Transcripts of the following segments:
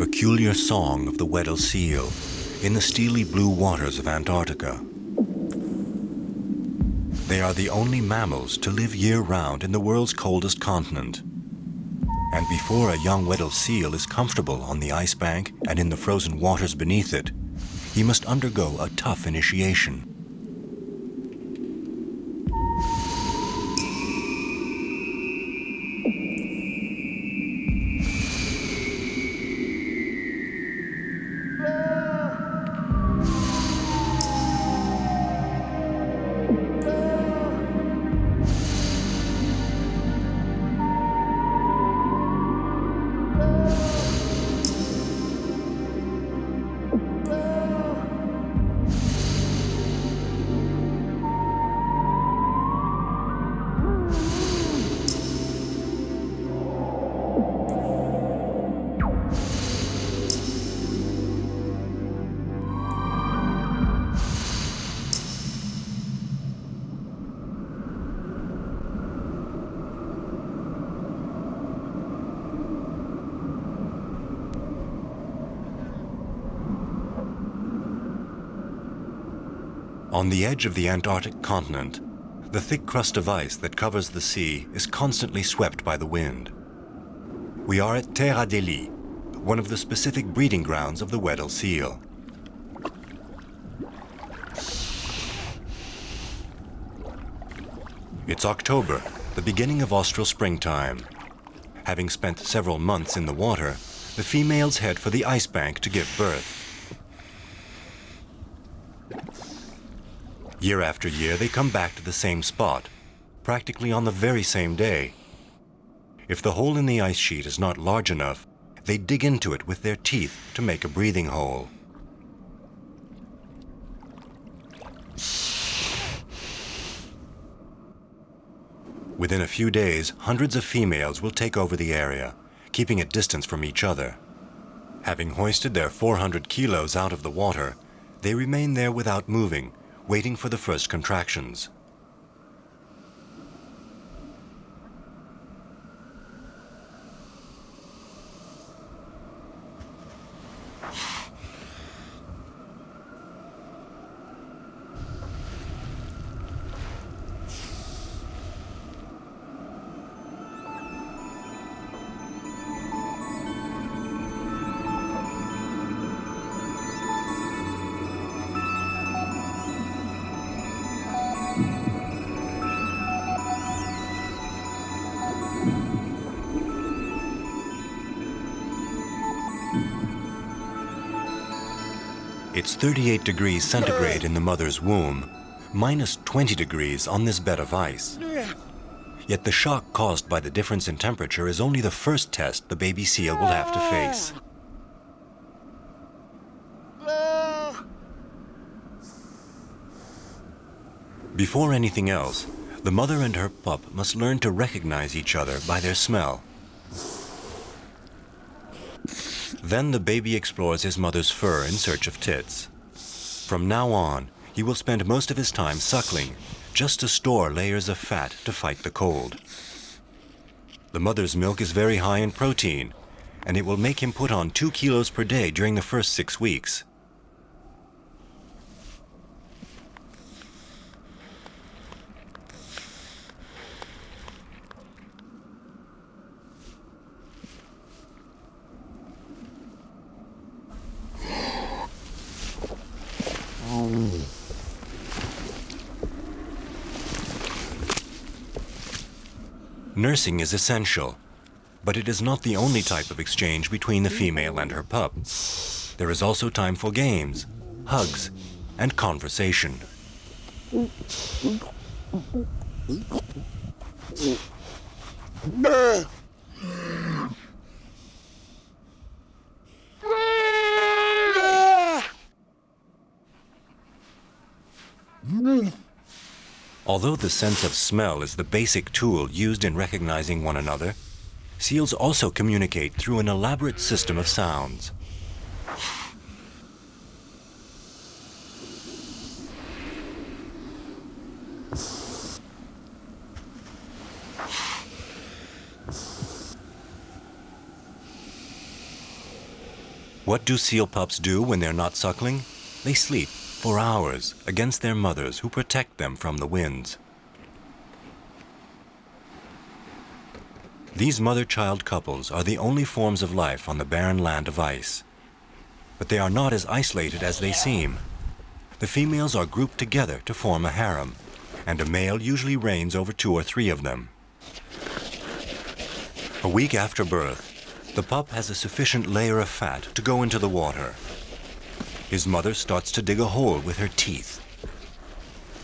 Peculiar song of the Weddell seal in the steely blue waters of Antarctica. They are the only mammals to live year-round in the world's coldest continent. And before a young Weddell seal is comfortable on the ice bank and in the frozen waters beneath it, he must undergo a tough initiation. On the edge of the Antarctic continent, the thick crust of ice that covers the sea is constantly swept by the wind. We are at Terre Adelie, one of the specific breeding grounds of the Weddell seal. It's October, the beginning of austral springtime. Having spent several months in the water, the females head for the ice bank to give birth. Year after year, they come back to the same spot, practically on the very same day. If the hole in the ice sheet is not large enough, they dig into it with their teeth to make a breathing hole. Within a few days, hundreds of females will take over the area, keeping at distance from each other. Having hoisted their 400 kilos out of the water, they remain there without moving, waiting for the first contractions. 38 degrees centigrade in the mother's womb, minus 20 degrees on this bed of ice. Yet the shock caused by the difference in temperature is only the first test the baby seal will have to face. Before anything else, the mother and her pup must learn to recognize each other by their smell. Then the baby explores his mother's fur in search of tits. From now on, he will spend most of his time suckling, just to store layers of fat to fight the cold. The mother's milk is very high in protein, and it will make him put on two kilos per day during the first six weeks. Nursing is essential, but it is not the only type of exchange between the female and her pup. There is also time for games, hugs, and conversation. Although the sense of smell is the basic tool used in recognizing one another, seals also communicate through an elaborate system of sounds. What do seal pups do when they're not suckling? They sleep for hours against their mothers who protect them from the winds. These mother-child couples are the only forms of life on the barren land of ice. But they are not as isolated as they seem. The females are grouped together to form a harem, and a male usually reigns over two or three of them. A week after birth, the pup has a sufficient layer of fat to go into the water. His mother starts to dig a hole with her teeth.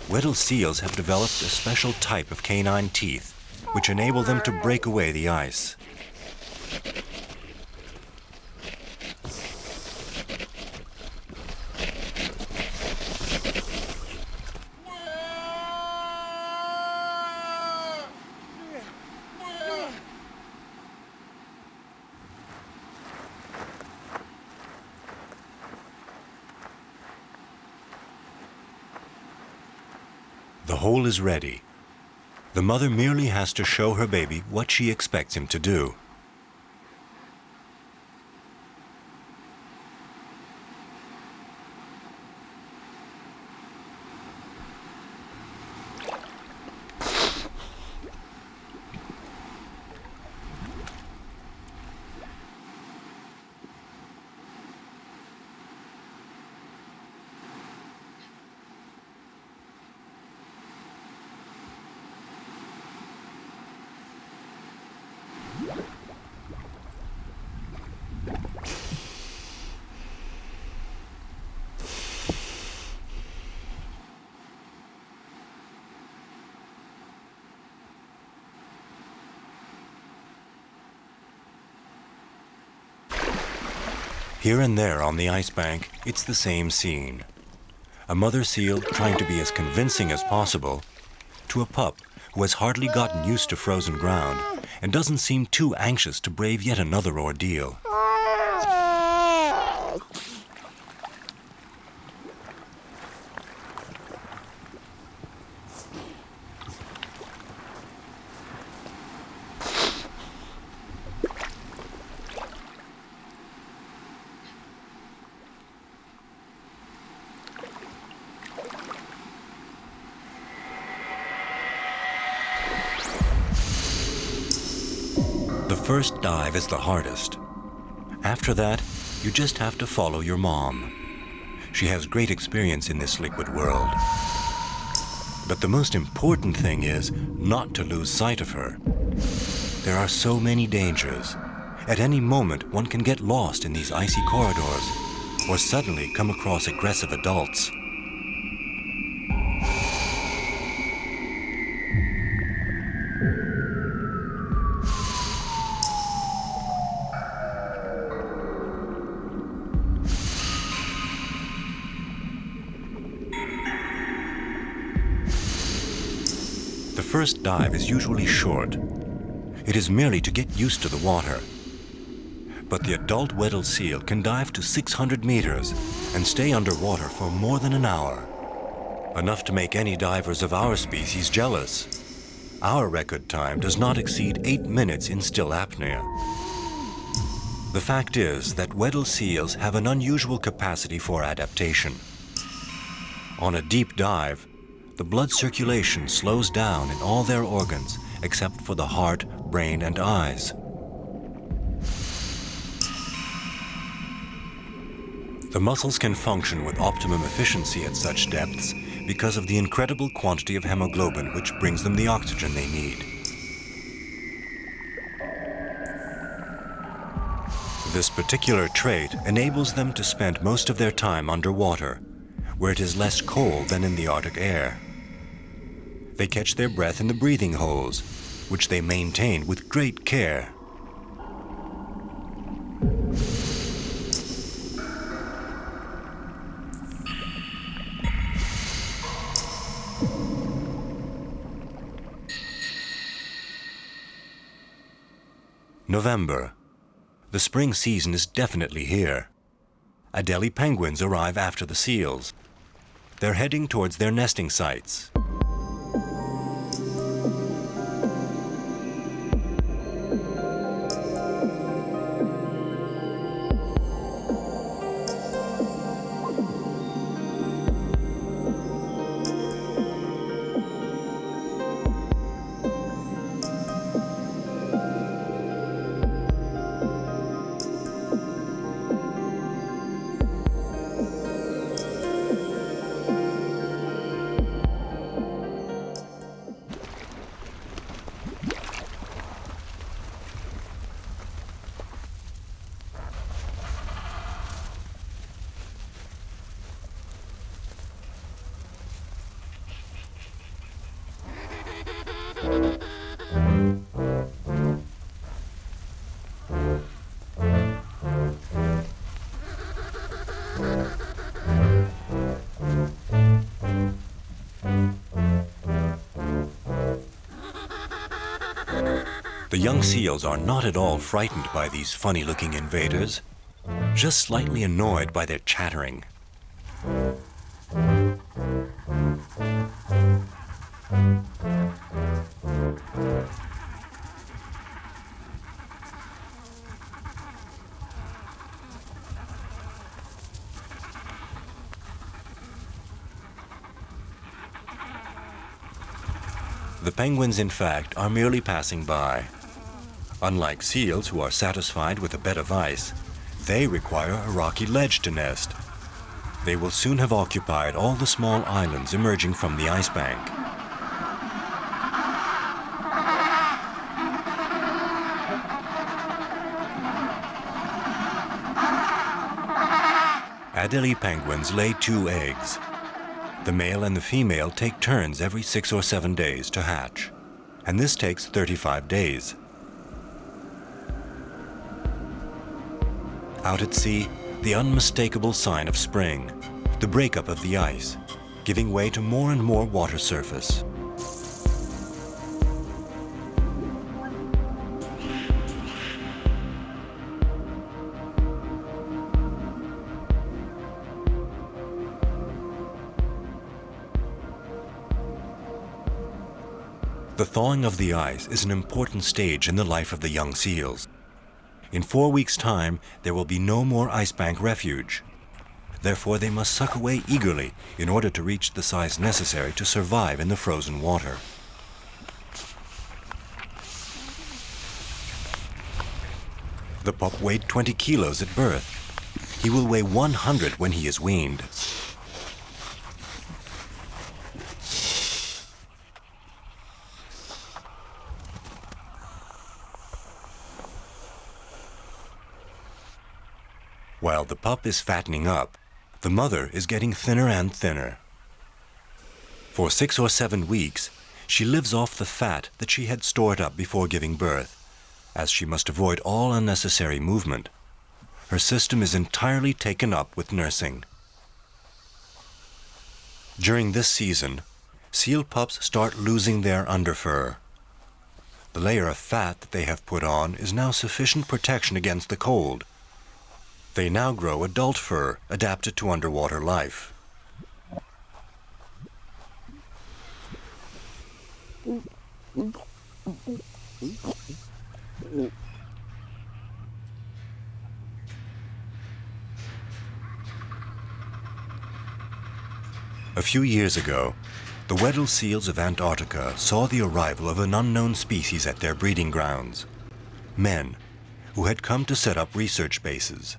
Weddell seals have developed a special type of canine teeth which enable them to break away the ice. The hole is ready. The mother merely has to show her baby what she expects him to do. Here and there on the ice bank, it's the same scene. A mother seal trying to be as convincing as possible to a pup who has hardly gotten used to frozen ground and doesn't seem too anxious to brave yet another ordeal. First dive is the hardest. After that, you just have to follow your mom. She has great experience in this liquid world. But the most important thing is not to lose sight of her. There are so many dangers. At any moment, one can get lost in these icy corridors or suddenly come across aggressive adults. First dive is usually short. It is merely to get used to the water. But the adult Weddell seal can dive to 600 meters and stay underwater for more than an hour. Enough to make any divers of our species jealous. Our record time does not exceed eight minutes in still apnea. The fact is that Weddell seals have an unusual capacity for adaptation. On a deep dive, the blood circulation slows down in all their organs except for the heart, brain, and eyes. The muscles can function with optimum efficiency at such depths because of the incredible quantity of hemoglobin which brings them the oxygen they need. This particular trait enables them to spend most of their time underwater, where it is less cold than in the Arctic air. They catch their breath in the breathing holes, which they maintain with great care. November. The spring season is definitely here. Adelie penguins arrive after the seals. They're heading towards their nesting sites. The young seals are not at all frightened by these funny-looking invaders, just slightly annoyed by their chattering. The penguins, in fact, are merely passing by. Unlike seals, who are satisfied with a bed of ice, they require a rocky ledge to nest. They will soon have occupied all the small islands emerging from the ice bank. Adelie penguins lay two eggs. The male and the female take turns every six or seven days to hatch, and this takes 35 days. Out at sea, the unmistakable sign of spring, the breakup of the ice, giving way to more and more water surface. The thawing of the ice is an important stage in the life of the young seals. In four weeks' time, there will be no more ice bank refuge. Therefore, they must suck away eagerly in order to reach the size necessary to survive in the frozen water. The pup weighed 20 kilos at birth. He will weigh 100 when he is weaned. The pup is fattening up, the mother is getting thinner and thinner. For six or seven weeks, she lives off the fat that she had stored up before giving birth, as she must avoid all unnecessary movement. Her system is entirely taken up with nursing. During this season, seal pups start losing their underfur. The layer of fat that they have put on is now sufficient protection against the cold, they now grow adult fur adapted to underwater life. A few years ago, the Weddell seals of Antarctica saw the arrival of an unknown species at their breeding grounds. Men, who had come to set up research bases.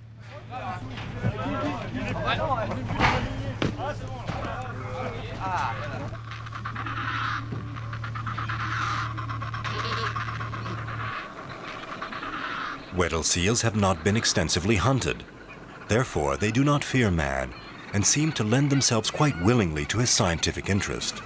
Weddell seals have not been extensively hunted. Therefore, they do not fear man and seem to lend themselves quite willingly to his scientific interest.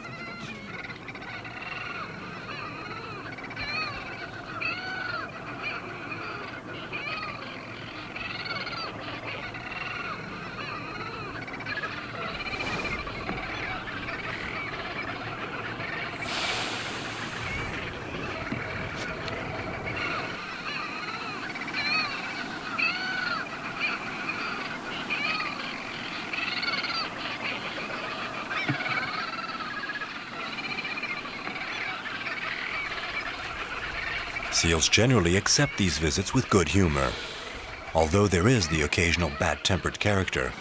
Seals generally accept these visits with good humor, although there is the occasional bad-tempered character.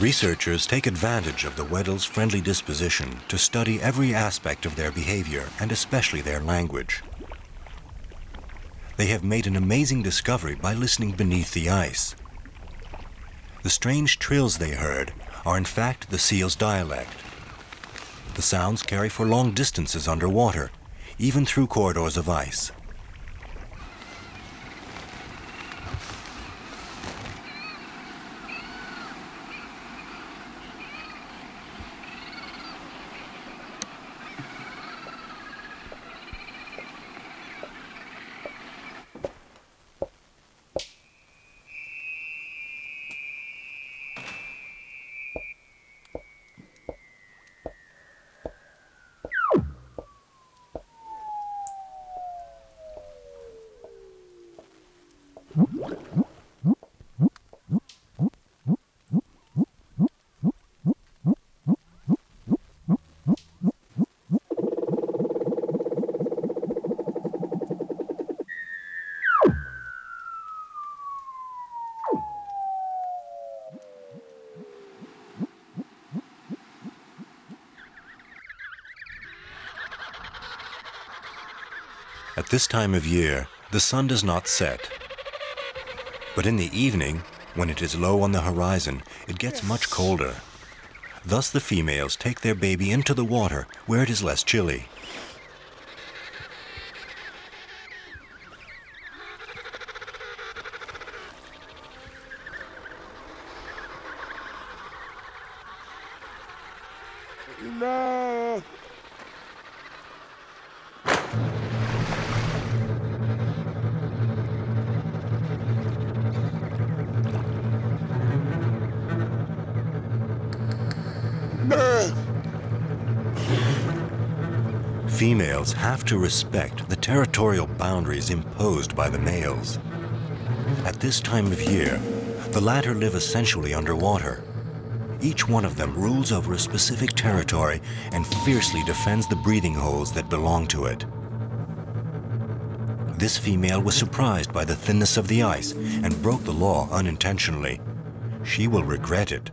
Researchers take advantage of the Weddell's friendly disposition to study every aspect of their behavior and especially their language. they have made an amazing discovery by listening beneath the ice. The strange trills they heard are in fact the seal's dialect. The sounds carry for long distances underwater, even through corridors of ice. At this time of year, the sun does not set. But in the evening, when it is low on the horizon, it gets much colder. Thus the females take their baby into the water where it is less chilly. Females have to respect the territorial boundaries imposed by the males. At this time of year, the latter live essentially underwater. Each one of them rules over a specific territory and fiercely defends the breathing holes that belong to it. This female was surprised by the thinness of the ice and broke the law unintentionally. She will regret it.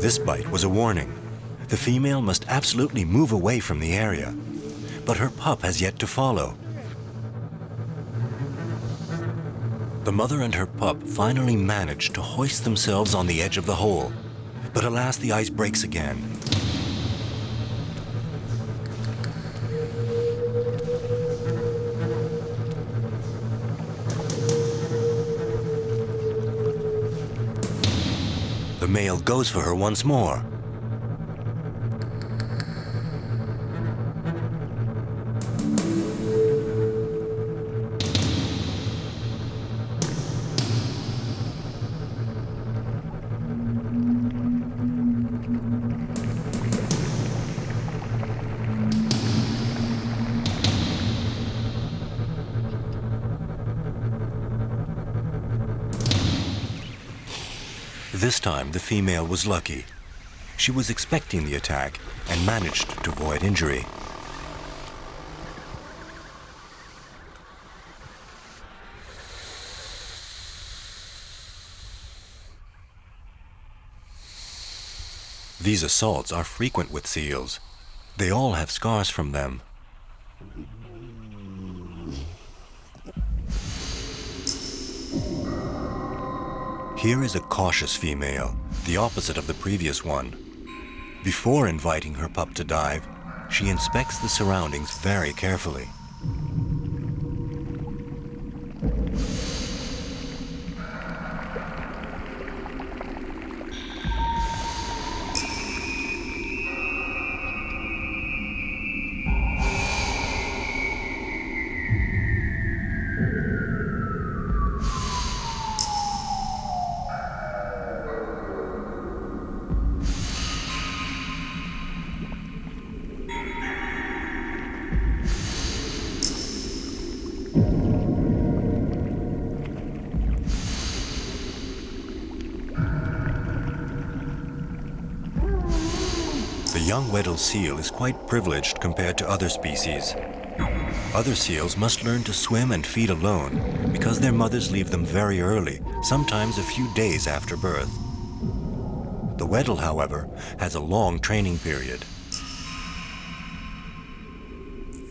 This bite was a warning. The female must absolutely move away from the area. But her pup has yet to follow. The mother and her pup finally manage to hoist themselves on the edge of the hole. But alas, the ice breaks again. The male goes for her once more. This time, the female was lucky. She was expecting the attack and managed to avoid injury. These assaults are frequent with seals. They all have scars from them. Here is a cautious female, the opposite of the previous one. Before inviting her pup to dive, she inspects the surroundings very carefully. seal is quite privileged compared to other species. Other seals must learn to swim and feed alone because their mothers leave them very early, sometimes a few days after birth. The Weddell, however, has a long training period.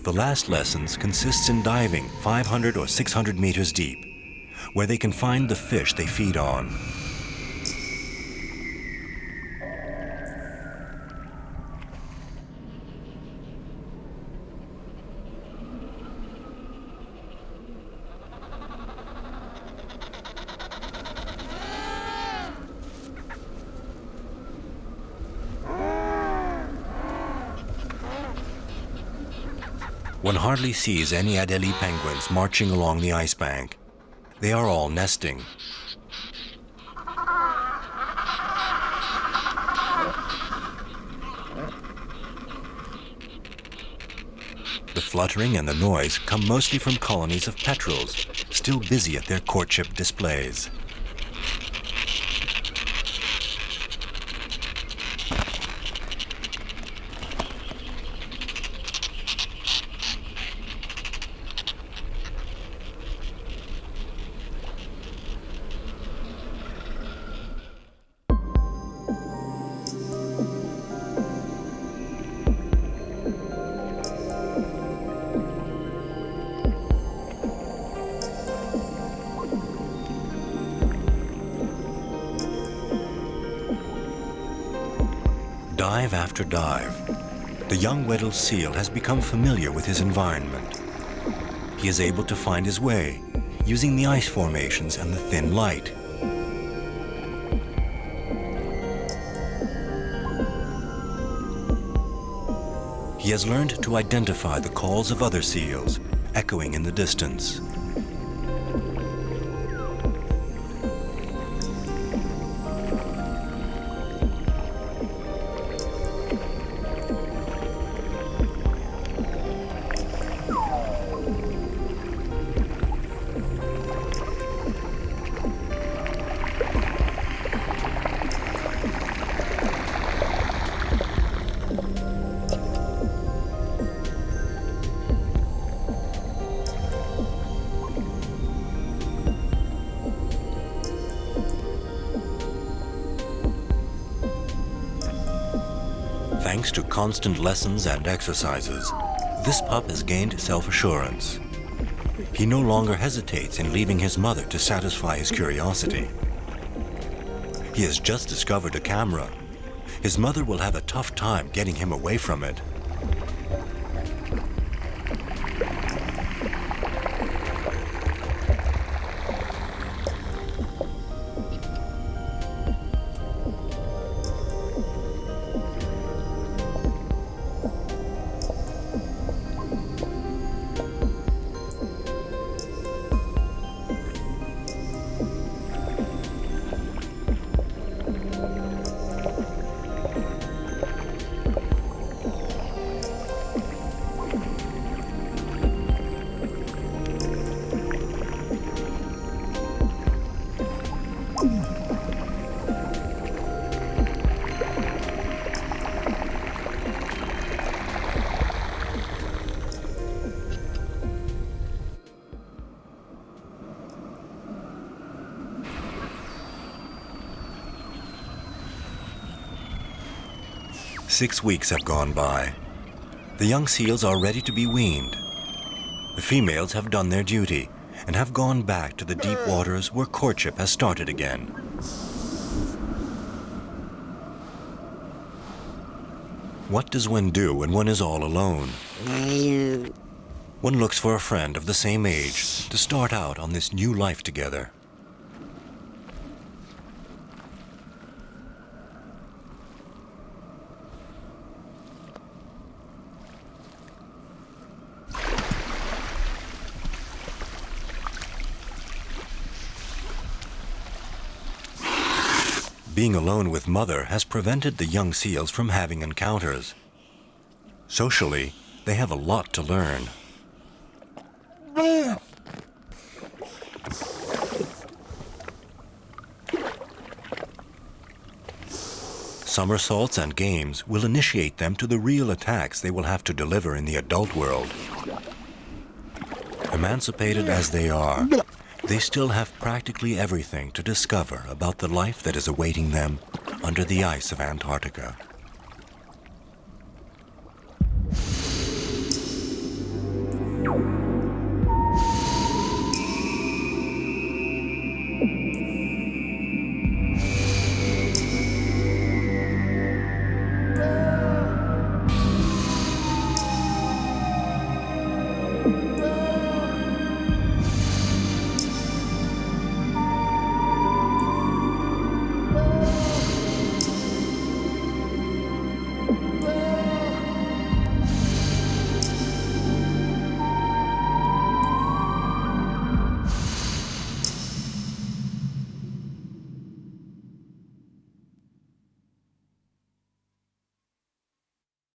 The last lessons consists in diving 500 or 600 meters deep, where they can find the fish they feed on. One hardly sees any Adelie penguins marching along the ice bank. They are all nesting. The fluttering and the noise come mostly from colonies of petrels, still busy at their courtship displays. Young Weddell seal has become familiar with his environment. He is able to find his way using the ice formations and the thin light. He has learned to identify the calls of other seals echoing in the distance. Thanks to constant lessons and exercises, this pup has gained self-assurance. He no longer hesitates in leaving his mother to satisfy his curiosity. He has just discovered a camera. His mother will have a tough time getting him away from it. Six weeks have gone by. The young seals are ready to be weaned. The females have done their duty and have gone back to the deep waters where courtship has started again. What does one do when one is all alone? One looks for a friend of the same age to start out on this new life together. Being alone with mother has prevented the young seals from having encounters. Socially, they have a lot to learn. Somersaults and games will initiate them to the real attacks they will have to deliver in the adult world. Emancipated as they are, they still have practically everything to discover about the life that is awaiting them under the ice of Antarctica.